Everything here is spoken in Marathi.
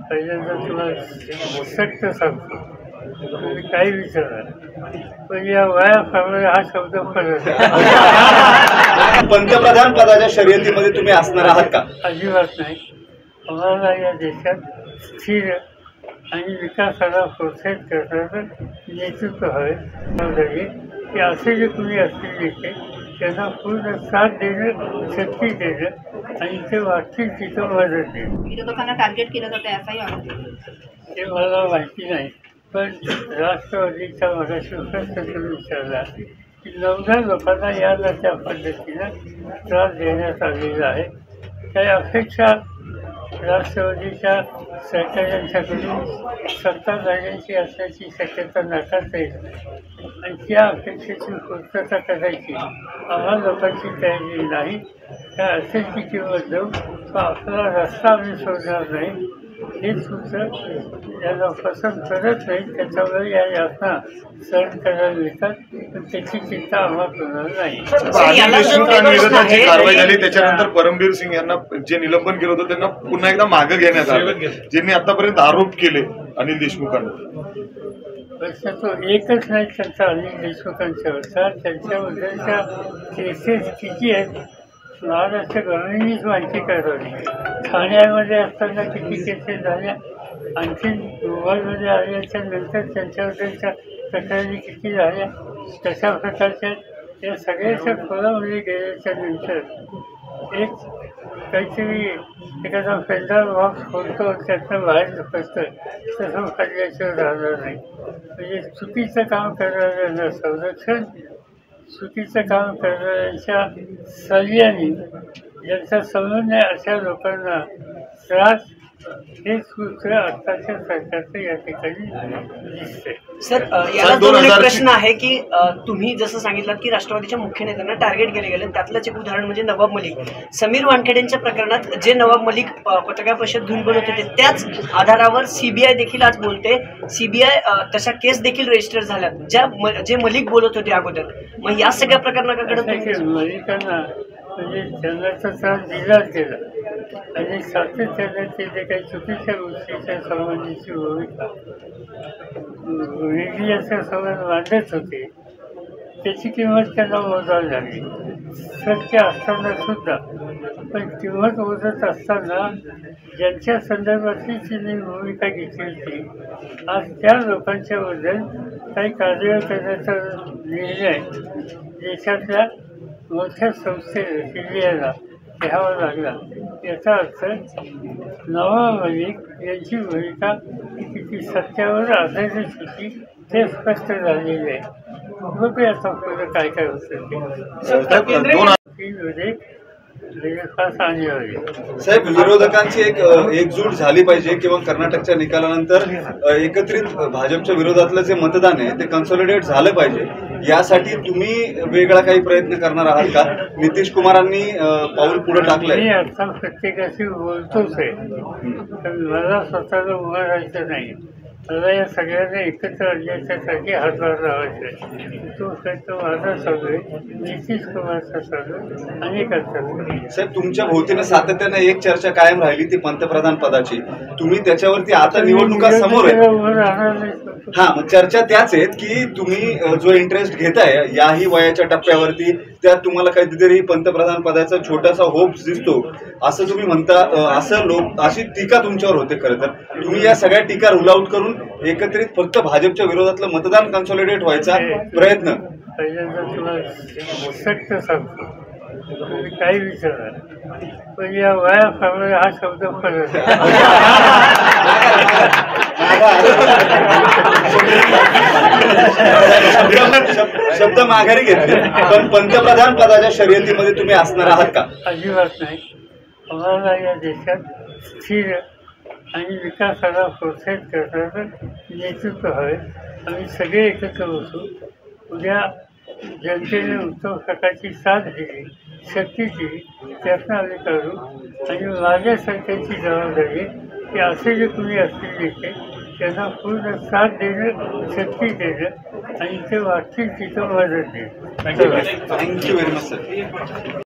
पहिल्यांदा तुला सत्य सांगतो. तुम्ही काही विचारा पण या वया प्रमाणे हा शब्द पंतप्रधान पदाच्या शर्यतीमध्ये तुम्ही असणार आहात का? अजिबात नाही. आम्हाला या देशात स्थिर आणि विकासाला प्रोत्साहित करणारं नेतृत्व हवे की असे जे कुणी असतील नेते त्यांना पूर्ण साथ देणं शक्ती देणं आणि ते वाटतील तिथं मदत देणं विरोधकांना टार्गेट केलं जातं असाही आरोप आहे. ते मला माहिती नाही पण राष्ट्रवादीचा मगाशी प्रश्न विचारला की नवऱ्या लोकांना या त्या पद्धतीनं त्रास देण्यात आलेला आहे काही अपेक्षा राष्ट्रवादीच्या सरकारांच्याकडून सत्ता जाण्याची असण्याची शक्यता नाकारता येत नाही. आणि त्या अपेक्षेची पूर्तता करायची आम्हा लोकांची तयारी नाही. त्या असेल की किंवा जाऊ तो आपला रस्ता आम्ही सोडणार नाही. हे सूत्र याला पसंत करत नाही त्याच्यामुळे या यातना सहन करायला येतात पण त्याची चिंता आम्हाला होणार नाही. जी कारवाई झाली त्याच्यानंतर परमबीर सिंग यांना जे निलंबन केलं होतं त्यांना पुन्हा एकदा मागे घेण्यात आलं. ज्यांनी आतापर्यंत आरोप केले अनिल देशमुखांवर. प्रश्न तो एकच नाही त्यांचा अनिल देशमुखांच्यावरचा त्यांच्याबद्दलच्या केसेस किती आहेत महाराष्ट्र गव्हर्नमेंटनीच माहिती कळवली ठाण्यामध्ये असताना किती केसेस झाल्या आणखीन मोबाईलमध्ये आल्याच्यानंतर त्यांच्याबद्दलच्या तक्रारी किती झाल्या कशा प्रकारच्या या सगळ्याच्या खोलामध्ये गेल्याच्यानंतर एक काहीतरी एखादा फेंडर बॉक्स खोलतो त्यातनं बाहेर पडतं तसं काढल्याशिवाय राहणार नाही. म्हणजे चुकीचं काम करणाऱ्यांना संरक्षण चुकीचं काम करणाऱ्यांच्या सल्ल्याने ज्यांचा आहे अशा लोकांना त्रास हे सूत्र आत्ताच्या सरकारचं या ठिकाणी दिसतंय. सर याला दोन प्रश्न आहे की तुम्ही जसं सांगितलं की राष्ट्रवादीच्या मुख्य नेत्यांना टार्गेट केले गेले त्यातलंच एक उदाहरण म्हणजे नवाब मलिक. समीर वानखेडेंच्या प्रकरणात जे नवाब मलिक पत्रकार परिषद घेऊन बोलत होते त्याच आधारावर सीबीआय देखील आज बोलते. सीबीआय तशा केस देखील रजिस्टर झाल्या ज्या जे मलिक बोलत होते अगोदर. मग या सगळ्या प्रकरणाकडे मलिकांना म्हणजे त्यांना तर त्रास दिलाच गेला. आणि सातत्याने ते जे काही चुकीच्या गोष्टीच्या संबंधीची भूमिका मीडियाच्या संबंध मांडत होते त्याची किंमत त्यांना मोजावी लागली. सत्य असताना सुद्धा पण किंमत मोजत असताना ज्यांच्या संदर्भातली त्यांनी भूमिका घेतली होती आज त्या लोकांच्याबद्दल काही कार्य करण्याचा निर्णय देशातल्या मोठ्या संस्थेने सीबीआयला घ्यावा लागला. याचा अर्थ नवा मलिक यांची भूमिका किती सत्यावर आधारित होती ते स्पष्ट झालेले आहे. बघूया आता पुढे काय काय होतं ते. साहेब विरोधकांची एक एकजूट झाली पाहिजे किंवा कर्नाटकच्या निकालानंतर एकत्रित भाजपच्या विरोधातलं जे मतदान आहे ते कन्सॉलिडेट झालं पाहिजे. यासाठी तुम्ही वेगळा काही प्रयत्न करणार आहात का? नितीश कुमारांनी पाऊल पुढे टाकलंय. आता प्रत्येकाशी बोलतोच आहे. मला स्वतःला उभं राहायचं नाही. मला या सगळ्यांना एकत्र आणण्याच्यासाठी हातभार लावायचा. आहे तो तो माझा चालू आहे. नितीश कुमारचा चालू आहे. अनेकांचा. साहेब तुमच्या भोवतीनं सातत्यानं एक चर्चा कायम राहिली ती पंतप्रधान पदाची. तुम्ही त्याच्यावरती आता निवडणुका समोर राहणार नाही. हा मग चर्चा त्याच आहेत की तुम्ही जो इंटरेस्ट घेताय याही वयाच्या टप्प्यावरती त्यात तुम्हाला काहीतरी पंतप्रधान पदाचा छोटासा होप दिसतो. असं तुम्ही म्हणता असं लोक अशी टीका तुमच्यावर होते खरं तर. तुम्ही या सगळ्या टीका रुल आउट करून एकत्रित फक्त भाजपच्या विरोधातलं मतदान कन्सॉलिडेट व्हायचा प्रयत्न. काही विचारा पण या वयाप्रमाणे हा शब्द शब्द- माघारी घेतले. पण पंतप्रधान पदाच्या शर्यतीमध्ये तुम्ही असणार आहात का? अजिबात नाही आम्हाला या देशात स्थिर आणि विकासाला प्रोत्साहित करणारं नेतृत्व हवे आम्ही सगळे एकत्र बसू उद्या जनतेने उत्तम सकाळची साथ दिली शक्ती दिली त्यातनं आम्ही करू आणि माझ्या सरकारची जबाबदारी की असे जे तुम्ही असतील नेते त्यांना पूर्ण साथ देणं शक्ती देणं आणि ते वाटतील तिथं मदत देणं. Thank you very much sir